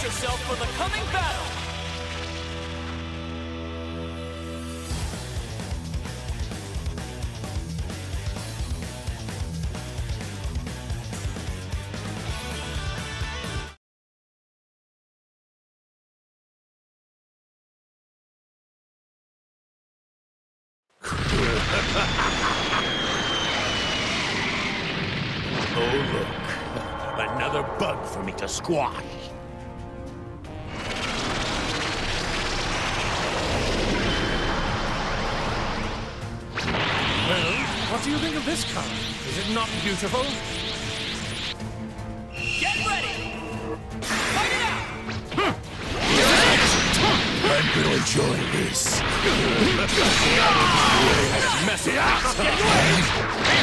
Brace yourself for the coming battle! Oh, look. Another bug for me to squash. What do you think of this car? Is it not beautiful? Get ready! Fight it out! I'm gonna enjoy this. Messy Behold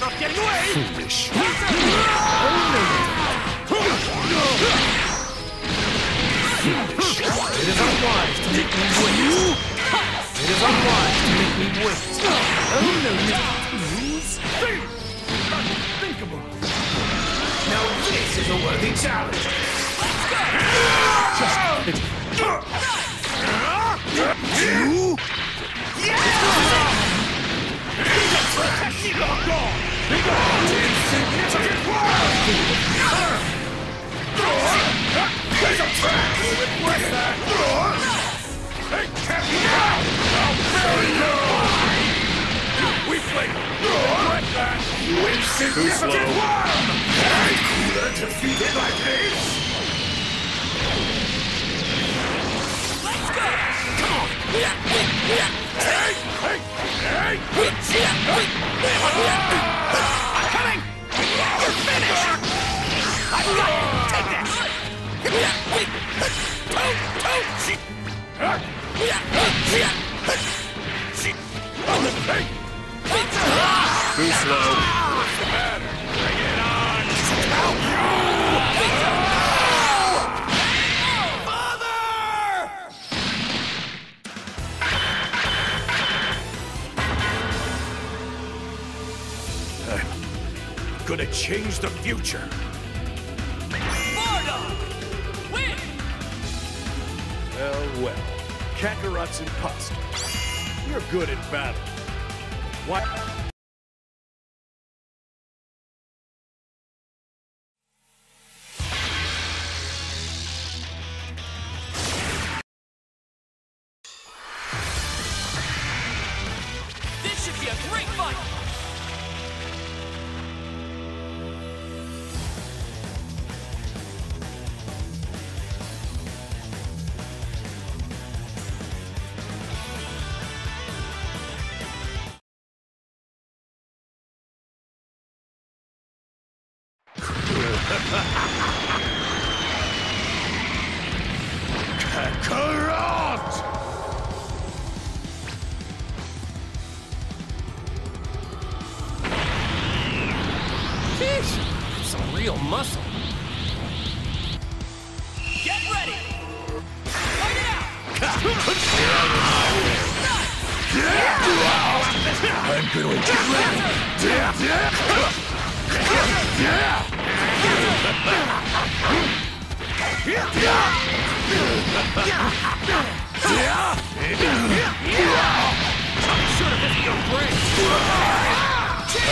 Not getting away! Foolish. It is unwise to make me wait. It is unwise to make me wait. Oh no, fools. Unthinkable! Now this is a worthy challenge. We played. You insignificant worm! Any cooler defeated like this? Coming! You're finished! I've got you! Take this! Too slow. I'm gonna change the future. Bardock! Win! Well, well. Kakarot's imposter. You're good at battle. What? This should be a great fight! Kakarot!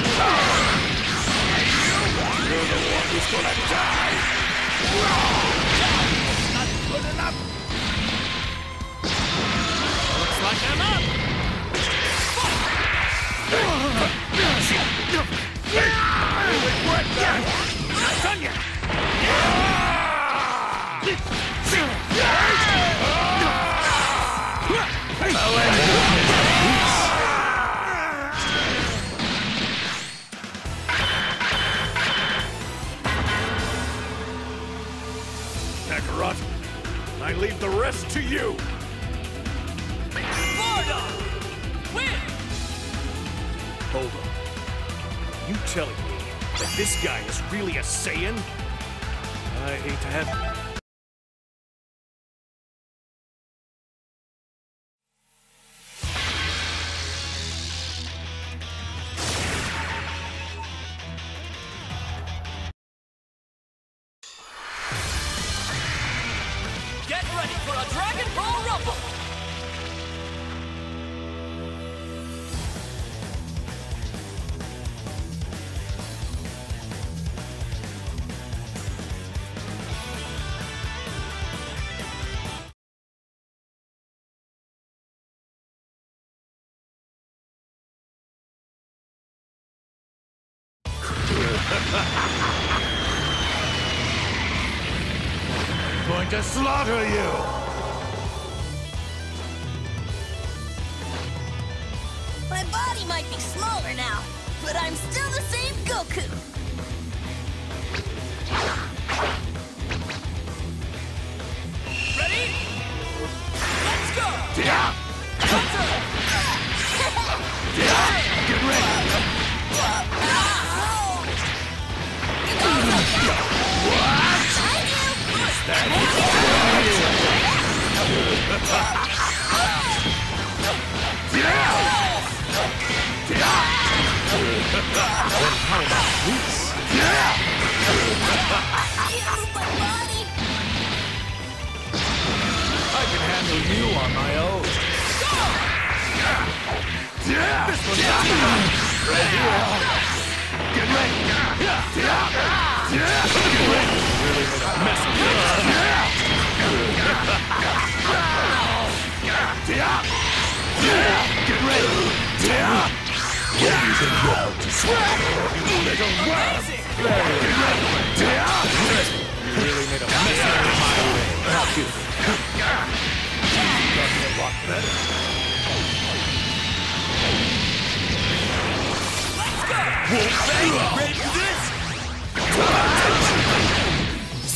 You're who's gonna die! Leave the rest to you! Win. Hold on. You telling me that this guy is really a Saiyan? I hate to have... ready for a Dragon Ball Rumble. Going to slaughter you! My body might be smaller now, but I'm still the same Goku. Ready? Let's go. Yeah! Get ready! Can't move my body. I can handle you on my own. Get ready! Get ready! What do you think you're about to swallow? You little worm! Amazing. You really made a mess out of my way. How cute. Got me a lot better. Ready for this?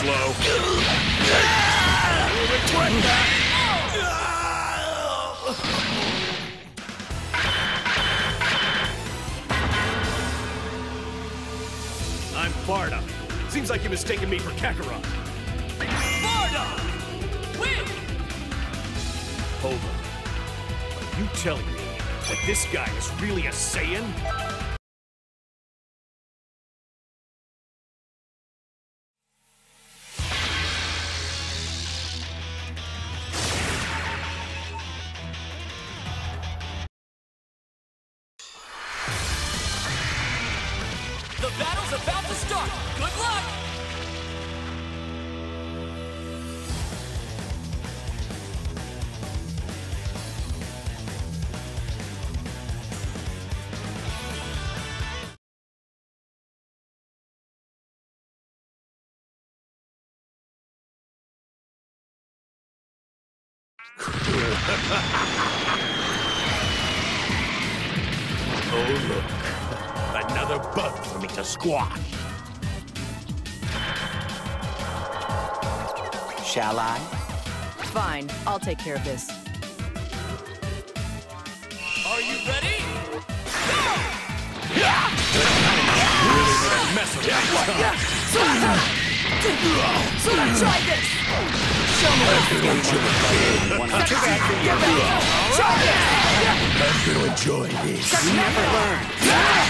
slow. You'll regret that! I'm Bardock. Seems like you've mistaken me for Kakarot. Florida. Win. Hold on. Are you telling me that this guy is really a Saiyan? Battle's about to start. Good luck! oh, look. Another bug for me to squash. Shall I? Fine, I'll take care of this. Are you ready? Go! Mess with that me. Sora, try this! Show me what's I'm gonna enjoy this. Never learn.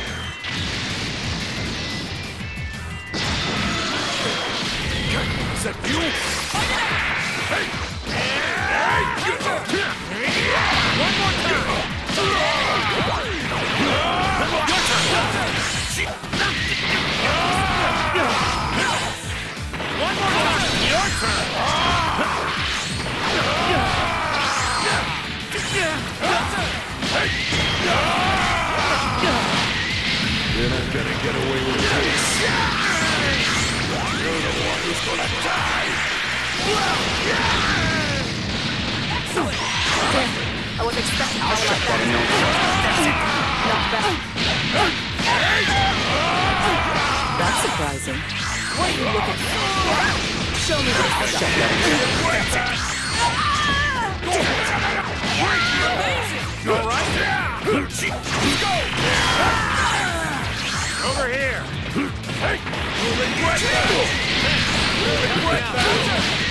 Is that you? You're I was expecting all like that. Not bad. That's surprising. What are you looking for? Show me this stuff. All right. Let's go. Over here. Hey, you regret that. You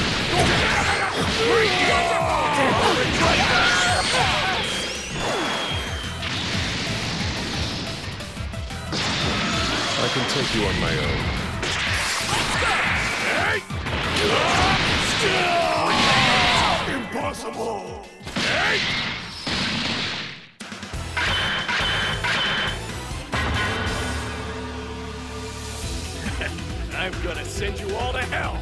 can take you on my own. Impossible! I'm gonna send you all to hell!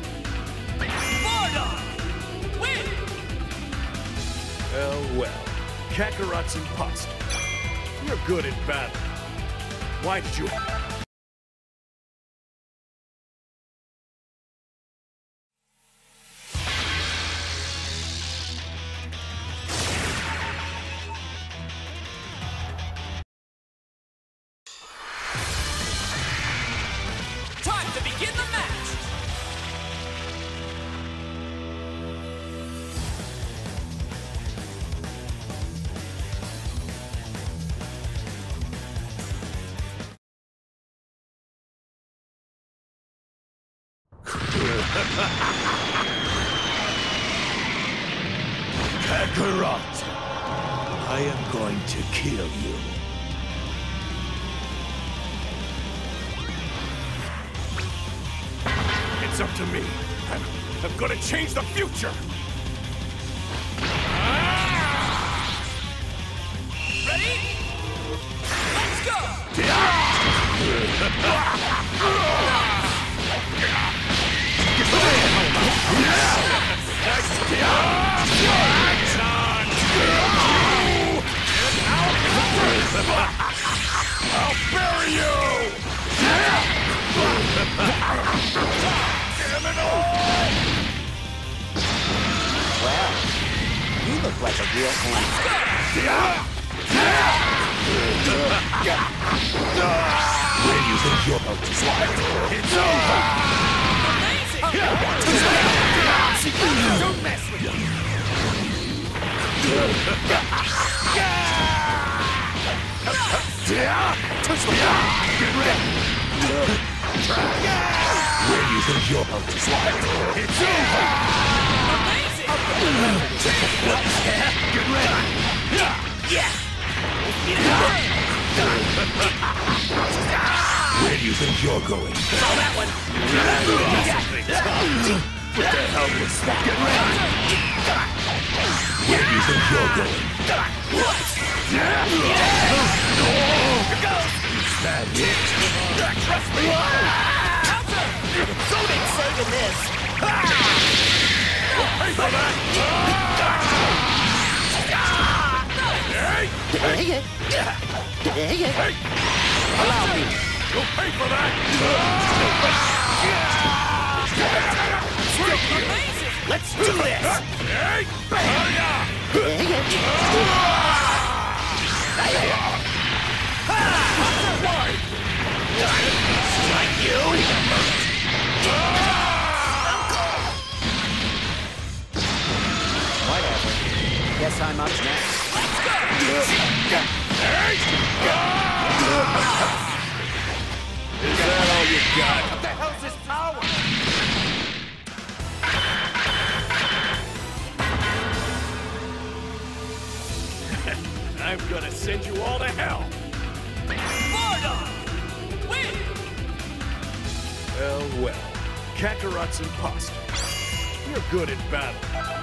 Mordor! Win! Well, well. Kakarot's imposter. You're good at battle. Why did you... Kakarot! I am going to kill you. It's up to me. I'm, I'm gonna change the future! Ah! Ready? Let's go! real hand. Where do you think you're about to slide? It's over! Amazing! Don't mess with me! Where do you think you're about to slide? It's over! Where do you think you're going? Saw that one. What the hell was that? Where do you think you're going? Is that it? Trust me. Counter. Sonic's saving this. Ah! Pay for that! Allow me. You'll pay for that! Let's do this. Like you. Imposter. You're good at battle.